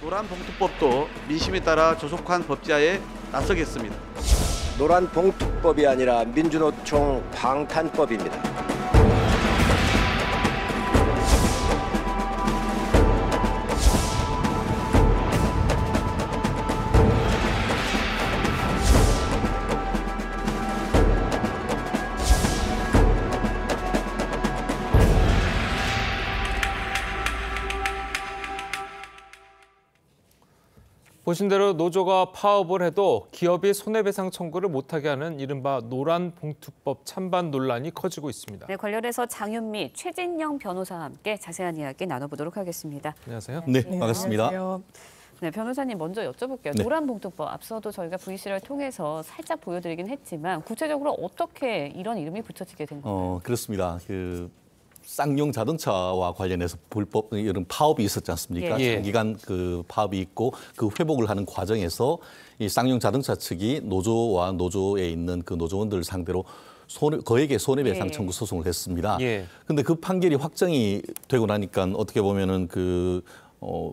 노란 봉투법도 민심에 따라 조속한 법제화에 나서겠습니다. 노란 봉투법이 아니라 민주노총 방탄법입니다. 보신 대로 노조가 파업을 해도 기업이 손해배상 청구를 못하게 하는 이른바 노란 봉투법 찬반 논란이 커지고 있습니다. 네, 관련해서 장윤미, 최진영 변호사와 함께 자세한 이야기 나눠보도록 하겠습니다. 안녕하세요. 네, 반갑습니다. 안녕하세요. 네, 변호사님 먼저 여쭤볼게요. 네. 노란 봉투법 앞서도 저희가 VC를 통해서 살짝 보여드리긴 했지만 구체적으로 어떻게 이런 이름이 붙여지게 된 건가요? 어, 그렇습니다. 그 쌍용 자동차와 관련해서 불법 이런 파업이 있었지 않습니까? 예. 장기간 그 파업이 있고 그 회복을 하는 과정에서 이 쌍용 자동차 측이 노조와 노조에 있는 그 노조원들을 상대로 손해, 거액의 손해배상 예. 청구 소송을 했습니다. 예. 근데 그 판결이 확정이 되고 나니까 어떻게 보면은 그 어,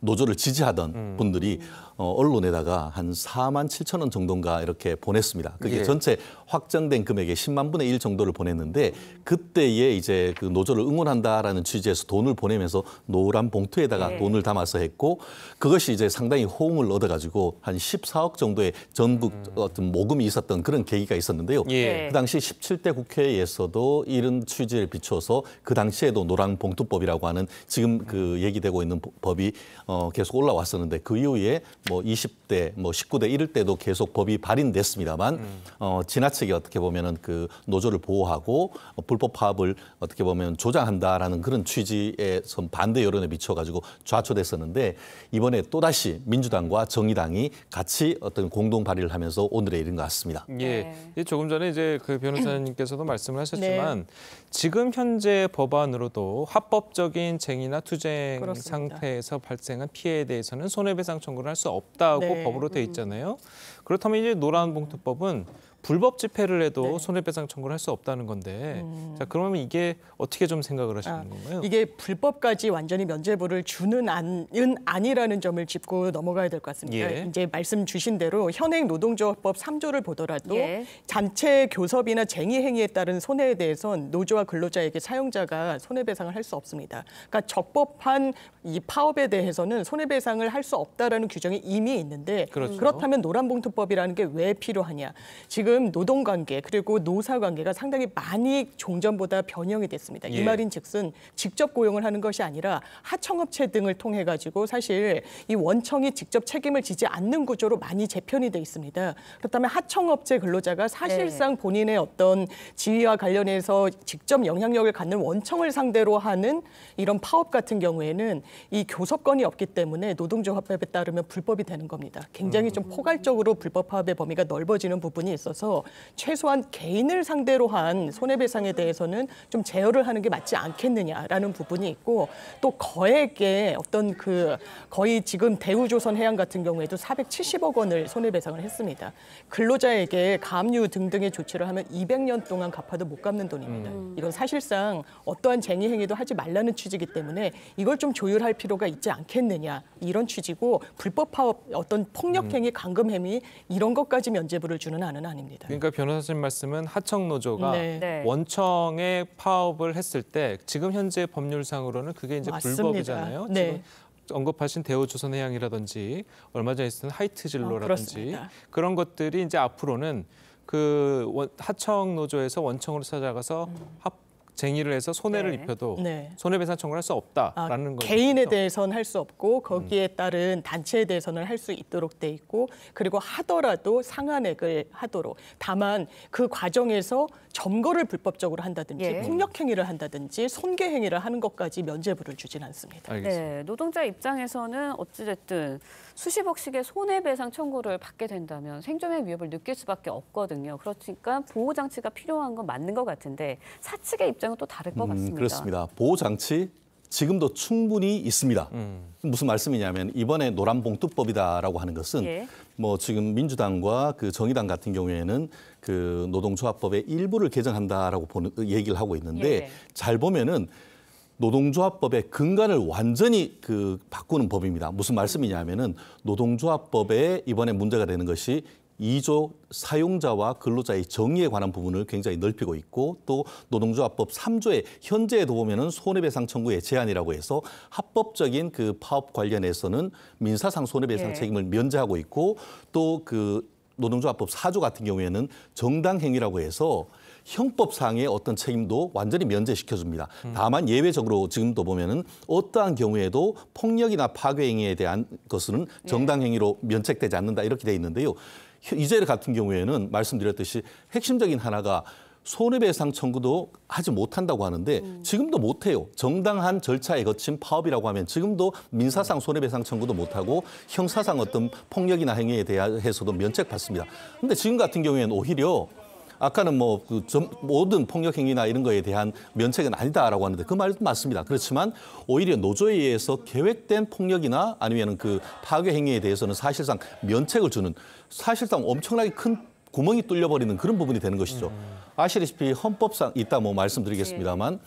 노조를 지지하던 음. 분들이 어, 언론에다가 한 4만 7천 원 정도인가 이렇게 보냈습니다. 그게 예. 전체 확정된 금액의 10만 분의 1 정도를 보냈는데 그때에 이제 그 노조를 응원한다라는 취지에서 돈을 보내면서 노란 봉투에다가 예. 돈을 담아서 했고 그것이 이제 상당히 호응을 얻어가지고 한 14억 정도의 전국 어떤 모금이 있었던 그런 계기가 있었는데요. 음. 예. 네. 그 당시 17대 국회에서도 이런 취지를 비추어서 그 당시에도 노란 봉투법이라고 하는 지금 그 얘기되고 있는 보- 법이 어, 계속 올라왔었는데 그 이후에 뭐 20대, 뭐 19대 이럴 때도 계속 법이 발의됐습니다만 어, 지나치게 어떻게 보면은 그 노조를 보호하고 어, 불법 파업을 어떻게 보면 조장한다라는 그런 취지의 선 반대 여론에 미쳐가지고 좌초됐었는데 이번에 또 다시 민주당과 정의당이 같이 어떤 공동 발의를 하면서 오늘에 이른 것 같습니다. 예. 이 조금 전에 이제 그 변호사님께서도 말씀을 하셨지만 네. 지금 현재 법안으로도 합법적인 쟁의나 투쟁 그렇습니다. 상태에서 발생한 피해에 대해서는 손해배상 청구를 할 수 없 다고 네. 법으로 돼 있잖아요. 그렇다면 이제 노란봉투법은 불법 집회를 해도 네. 음. 손해배상 청구를 할 수 없다는 건데 자 그러면 이게 어떻게 좀 생각을 하시는 아, 건가요? 이게 불법까지 완전히 면죄부를 주는 안은 아니라는 점을 짚고 넘어가야 될 것 같습니다. 예. 이제 말씀 주신 대로 현행 노동조합법 3조를 보더라도 예. 단체 교섭이나 쟁의 행위에 따른 손해에 대해선 노조와 근로자에게 사용자가 손해배상을 할 수 없습니다. 그러니까 적법한 이 파업에 대해서는 손해배상을 할 수 없다라는 규정이 이미 있는데 그렇죠. 그렇다면 노란봉투법이라는 게 왜 필요하냐? 지금 노동 관계 그리고 노사 관계가 상당히 많이 종전보다 변형이 됐습니다. 예. 이 말인즉슨 직접 고용을 하는 것이 아니라 하청업체 등을 통해 가지고 사실 이 원청이 직접 책임을 지지 않는 구조로 많이 재편이 돼 있습니다. 그렇다면 하청업체 근로자가 사실상 본인의 어떤 지위와 관련해서 직접 영향력을 갖는 원청을 상대로 하는 이런 파업 같은 경우에는 이 교섭권이 없기 때문에 노동조합법에 따르면 불법이 되는 겁니다. 굉장히 좀 포괄적으로 불법 파업의 범위가 넓어지는 부분이 있어서 최소한 개인을 상대로 한 손해배상에 대해서는 좀 제어를 하는 게 맞지 않겠느냐라는 부분이 있고 또 거액의 어떤 그 거의 지금 대우조선 해양 같은 경우에도 470억 원을 손해배상을 했습니다. 근로자에게 가압류 등등의 조치를 하면 200년 동안 갚아도 못 갚는 돈입니다. 이건 사실상 어떠한 쟁의 행위도 하지 말라는 취지이기 때문에 이걸 좀 조율할 필요가 있지 않겠느냐 이런 취지고 불법 파업 어떤 폭력 행위, 감금 행위 이런 것까지 면죄부를 주는 안은 아닙니다. 그러니까 변호사님 말씀은 하청 노조가 네. 네. 원청에 파업을 했을 때 지금 현재 법률상으로는 그게 이제 맞습니다. 불법이잖아요. 네. 지금 언급하신 대우조선해양이라든지 얼마 전에 있었던 하이트진로라든지 어. 그런 것들이 이제 앞으로는 그 원- 하청 노조에서 원청으로 찾아가서 합 쟁의를 해서 손해를 네. 입혀도 네. 손해배상 청구를 할수 아, 없다라는 거죠. 개인에 대해서는 할 수 없고 거기에 따른 단체에 대해서는 할 수 있도록 돼 있고 그리고 하더라도 상한액을 하도록 다만 그 과정에서 점거를 불법적으로 한다든지 예. 폭력 행위를 한다든지 손괴 행위를 하는 것까지 면죄부를 주진 않습니다. 알겠습니다. 네, 노동자 입장에서는 어찌됐든 수십억씩의 손해배상 청구를 받게 된다면 생존의 위협을 느낄 수밖에 없거든요. 그러니까 보호 장치가 필요한 건 맞는 것 같은데 사측의 입장은 또 다를 것 음, 같습니다. 그렇습니다. 보호 장치 지금도 충분히 있습니다. 음. 무슨 말씀이냐면 이번에 노란봉투법이다라고 하는 것은 예. 뭐 지금 민주당과 그 정의당 같은 경우에는 그 노동조합법의 일부를 개정한다라고 보는 얘기를 하고 있는데 예. 잘 보면은 노동조합법의 근간을 완전히 그 바꾸는 법입니다. 무슨 말씀이냐면은 노동조합법에 이번에 문제가 되는 것이 이조 사용자와 근로자의 정의에 관한 부분을 굉장히 넓히고 있고 또 노동조합법 삼조에 현재에도 보면은 손해배상 청구의 제한이라고 해서 합법적인 그 파업 관련해서는 민사상 손해배상 예. 책임을 면제하고 있고 또그 노동조합법 사조 같은 경우에는 정당 행위라고 해서 형법상의 어떤 책임도 완전히 면제시켜줍니다. 다만 예외적으로 지금도 보면은 어떠한 경우에도 폭력이나 파괴행위에 대한 것은 정당행위로 면책되지 않는다 이렇게 돼 있는데요. 이제 같은 경우에는 말씀드렸듯이 핵심적인 하나가 손해배상 청구도 하지 못한다고 하는데 지금도 못해요. 정당한 절차에 거친 파업이라고 하면 지금도 민사상 손해배상 청구도 못하고 형사상 어떤 폭력이나 행위에 대해서도 면책받습니다. 근데 지금 같은 경우에는 오히려 아까는 뭐 그 모든 폭력 행위나 이런 거에 대한 면책은 아니다라고 하는데 그 말도 맞습니다. 그렇지만 오히려 노조에 의해서 계획된 폭력이나 아니면 그 파괴 행위에 대해서는 사실상 면책을 주는 사실상 엄청나게 큰 구멍이 뚫려버리는 그런 부분이 되는 것이죠. 아시다시피 헌법상 이따 뭐 말씀드리겠습니다만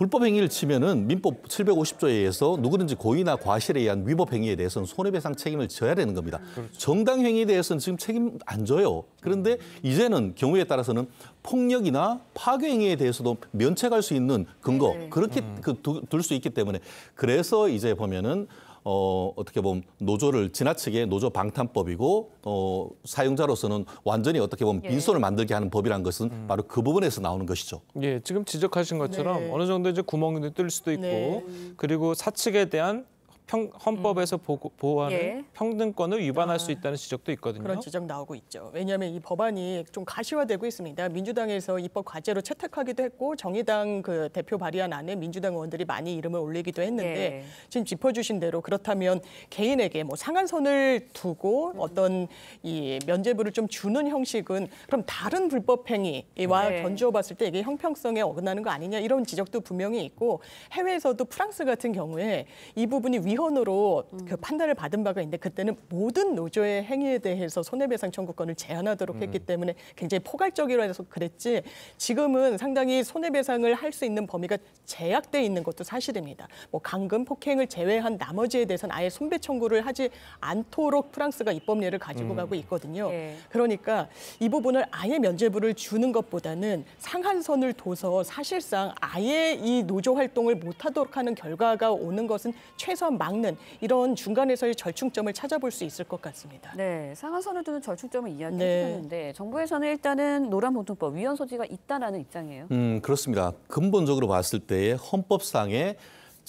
불법 행위를 치면은 민법 750조에 의해서 누구든지 고의나 과실에 의한 위법 행위에 대해서는 손해배상 책임을 져야 되는 겁니다. 정당 행위에 대해서는 지금 책임 안 져요. 그런데 이제는 경우에 따라서는 폭력이나 파괴 행위에 대해서도 면책할 수 있는 근거 그렇게 그둘수 있기 때문에 그래서 이제 보면은 어, 어떻게 보면 노조를 지나치게 노조 방탄법이고 어, 사용자로서는 완전히 어떻게 보면 빈손을 만들게 하는 법이라는 것은 바로 그 부분에서 나오는 것이죠. 예, 지금 지적하신 것처럼 네. 어느 정도 이제 구멍이 뚫릴 수도 있고 네. 그리고 사측에 대한 평, 헌법에서 보고, 보호 하는 예. 평등권을 위반할 수 있다는 지적도 있거든요. 그런 지적 나오고 있죠. 왜냐하면 이 법안이 좀 가시화되고 있습니다. 민주당에서 입법 과제로 채택하기도 했고 정의당 그 대표 발의안 안에 민주당 의원들이 많이 이름을 올리기도 했는데 예. 지금 짚어주신 대로 그렇다면 개인에게 뭐 상한선을 두고 어떤 이 면제부를 좀 주는 형식은 그럼 다른 불법 행위와 네. 견주어 봤을 때 이게 형평성에 어긋나는 거 아니냐 이런 지적도 분명히 있고 해외에서도 프랑스 같은 경우에 이 부분이 위헌 으로 그 판단을 받은 바가 있는데 그때는 모든 노조의 행위에 대해서 손해배상 청구권을 제한하도록 했기 때문에 굉장히 포괄적이라서 그랬지 지금은 상당히 손해배상을 할 수 있는 범위가 제약돼 있는 것도 사실입니다. 뭐 강금, 폭행을 제외한 나머지에 대해서는 아예 손배 청구를 하지 않도록 프랑스가 입법례를 가지고 가고 있거든요. 예. 그러니까 이 부분을 아예 면제부를 주는 것보다는 상한선을 둬서 사실상 아예 이 노조 활동을 못하도록 하는 결과가 오는 것은 최소한 막는 이런 중간에서의 절충점을 찾아볼 수 있을 것 같습니다. 네, 상한선을 두는 절충점을 네. 이야기해 주셨는데 정부에서는 일단은 노란봉투법 위헌 소지가 있다라는 입장이에요. 음, 그렇습니다. 근본적으로 봤을 때의 헌법상의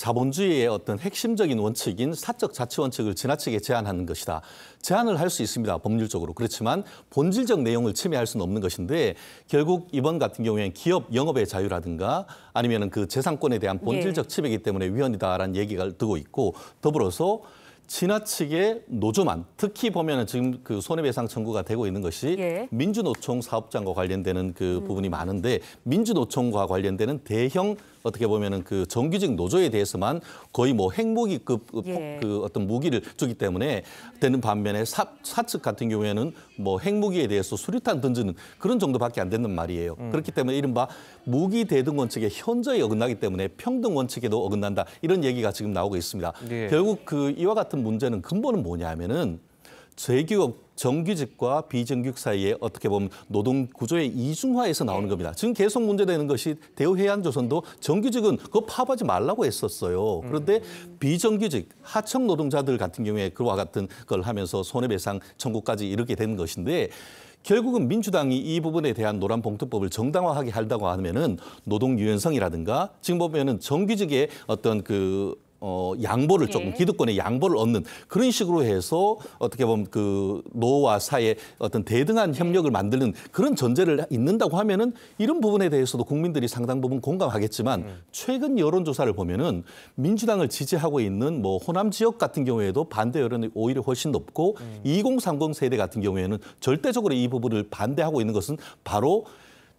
자본주의의 어떤 핵심적인 원칙인 사적 자치 원칙을 지나치게 제한하는 것이다. 제한을 할 수 있습니다. 법률적으로. 그렇지만 본질적 내용을 침해할 수는 없는 것인데 결국 이번 같은 경우에는 기업 영업의 자유라든가 아니면 그 재산권에 대한 본질적 침해이기 때문에 위헌이다라는 얘기가 뜨고 있고 더불어서 지나치게 노조만 특히 보면은 지금 그 손해배상 청구가 되고 있는 것이 예. 민주노총 사업장과 관련되는 그 부분이 많은데 민주노총과 관련되는 대형 어떻게 보면은 그 정규직 노조에 대해서만 거의 뭐 핵무기급 그, 예. 폭- 그 어떤 무기를 주기 때문에 되는 반면에 사, 사측 같은 경우에는 뭐 핵무기에 대해서 수류탄 던지는 그런 정도밖에 안 된단 말이에요. 그렇기 때문에 이른바 무기 대등 원칙의 현저히 어긋나기 때문에 평등 원칙에도 어긋난다 이런 얘기가 지금 나오고 있습니다. 예. 결국 그 이와 같은 문제는 근본은 뭐냐면은 재기업 정규직과 비정규직 사이에 어떻게 보면 노동 구조의 이중화에서 나오는 겁니다. 지금 계속 문제되는 것이 대우해양조선도 정규직은 그거 파업하지 말라고 했었어요. 그런데 비정규직 하청 노동자들 같은 경우에 그와 같은 걸 하면서 손해배상 청구까지 이르게 된 것인데 결국은 민주당이 이 부분에 대한 노란 봉투법을 정당화하게 한다고 하면은 노동 유연성이라든가 지금 보면은 정규직의 어떤 그 어, 양보를 조금 예. 기득권의 양보를 얻는 그런 식으로 해서 어떻게 보면 그 노와 사의 어떤 대등한 협력을 만드는 그런 전제를 있는다고 하면은 이런 부분에 대해서도 국민들이 상당 부분 공감하겠지만 최근 여론 조사를 보면은 민주당을 지지하고 있는 뭐 호남 지역 같은 경우에도 반대 여론이 오히려 훨씬 높고 2030 세대 같은 경우에는 절대적으로 이 부분을 반대하고 있는 것은 바로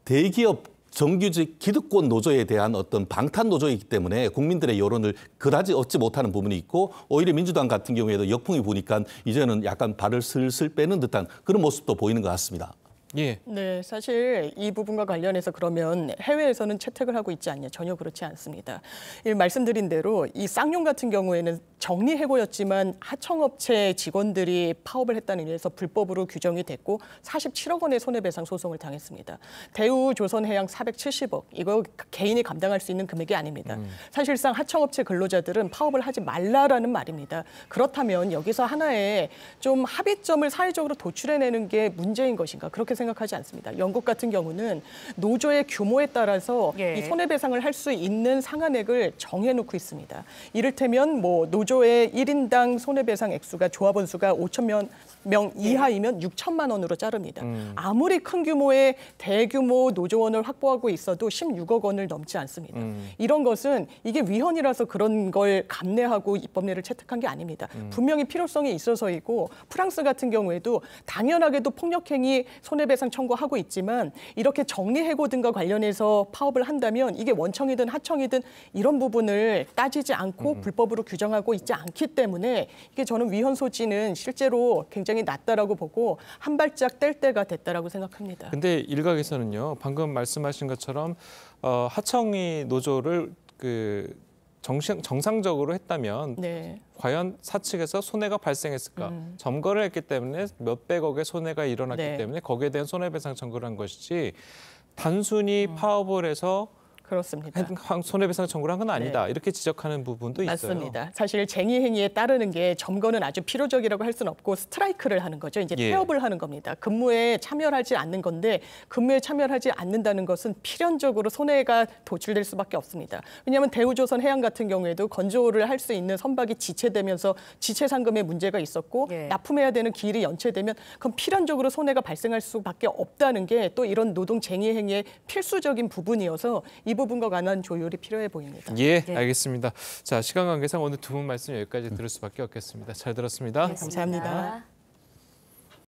대기업 정규직 기득권 노조에 대한 어떤 방탄 노조이기 때문에 국민들의 여론을 그다지 얻지 못하는 부분이 있고 오히려 민주당 같은 경우에도 역풍이 부니까 이제는 약간 발을 슬슬 빼는 듯한 그런 모습도 보이는 것 같습니다. 예. 네, 사실 이 부분과 관련해서 그러면 해외에서는 채택을 하고 있지 않냐 전혀 그렇지 않습니다. 이 말씀드린 대로 이 쌍용 같은 경우에는 정리 해고였지만 하청업체 직원들이 파업을 했다는 의미에서 불법으로 규정이 됐고 47억 원의 손해배상 소송을 당했습니다. 대우 조선해양 470억 이거 개인이 감당할 수 있는 금액이 아닙니다. 사실상 하청업체 근로자들은 파업을 하지 말라라는 말입니다. 그렇다면 여기서 하나의 좀 합의점을 사회적으로 도출해내는 게 문제인 것인가 그렇게 생각하지 않습니다. 영국 같은 경우는 노조의 규모에 따라서 예. 이 손해배상을 할 수 있는 상한액을 정해놓고 있습니다. 이를테면 뭐 노조의 일인당 손해배상 액수가 조합원 수가 5천 명, 명 이하이면 6천만 원으로 자릅니다. 아무리 큰 규모의 대규모 노조원을 확보하고 있어도 16억 원을 넘지 않습니다. 이런 것은 이게 위헌이라서 그런 걸 감내하고 입법례를 채택한 게 아닙니다. 분명히 필요성이 있어서이고 프랑스 같은 경우에도 당연하게도 폭력행위 손해배상 청구하고 있지만 이렇게 정리해고 등과 관련해서 파업을 한다면 이게 원청이든 하청이든 이런 부분을 따지지 않고 불법으로 규정하고 있지 않기 때문에 이게 저는 위헌 소지는 실제로 굉장히 낮다라고 보고 한 발짝 뗄 때가 됐다라고 생각합니다. 근데 일각에서는요. 방금 말씀하신 것처럼 어, 하청이 노조를 그 정상, 정상적으로 했다면 네. 과연 사측에서 손해가 발생했을까? 점거를 했기 때문에 몇백억의 손해가 일어났기 네. 때문에 거기에 대한 손해배상 청구를 한 것이지 단순히 파업을 해서 그렇습니다. 한- 손해배상 청구를 한 건 아니다. 이렇게 지적하는 부분도 있어요. 맞습니다. 사실 쟁의 행위에 따르는 게 점거는 아주 필요적이라고 할 수는 없고 스트라이크를 하는 거죠. 이제 예. 태업을 하는 겁니다. 근무에 참여하지 않는 건데 근무에 참여하지 않는다는 것은 필연적으로 손해가 도출될 수밖에 없습니다. 왜냐하면 대우조선 해양 같은 경우에도 건조를 할 수 있는 선박이 지체되면서 지체 상금에 문제가 있었고 예. 납품해야 되는 기일이 연체되면 그럼 필연적으로 손해가 발생할 수밖에 없다는 게 또 이런 노동 쟁의 행위의 필수적인 부분이어서 이 부분과 관한 조율이 필요해 보입니다. 예, 알겠습니다. 자, 시간 관계상 오늘 두 분 말씀 여기까지 들을 수밖에 없겠습니다. 잘 들었습니다. 감사합니다.